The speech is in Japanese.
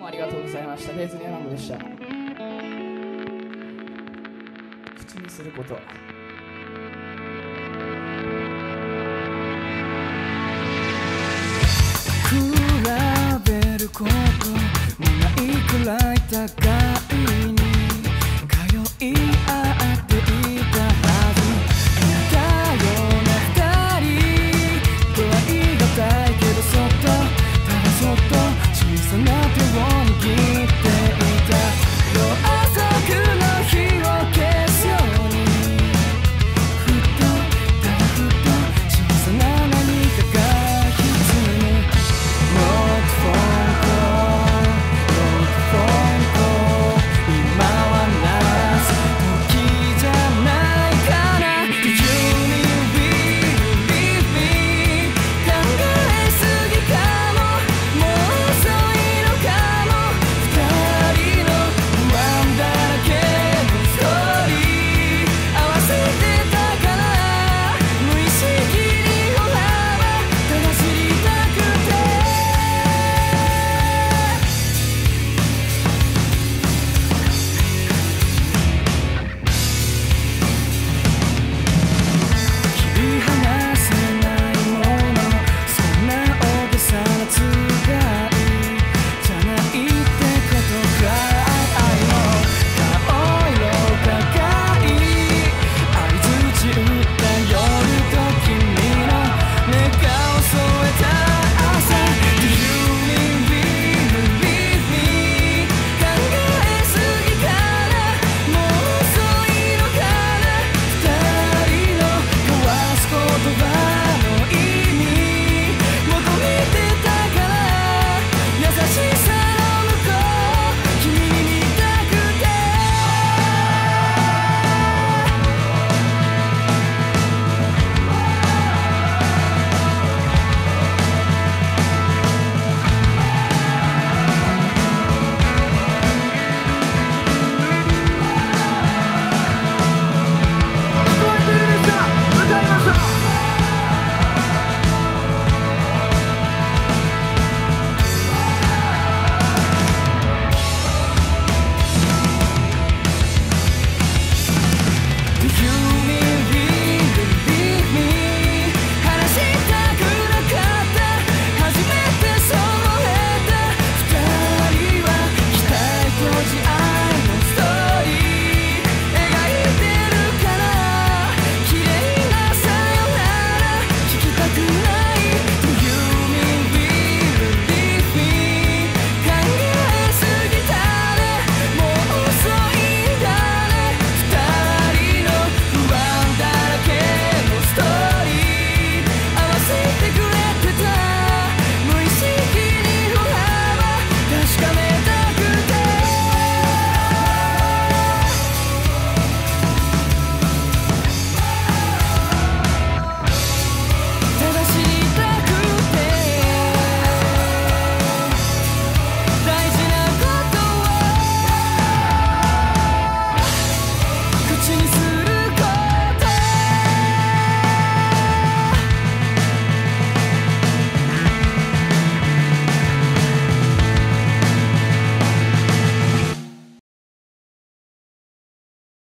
もありがとうございました。ディズニーランドでした。口にすること。比べることないくらい高い Listen after all.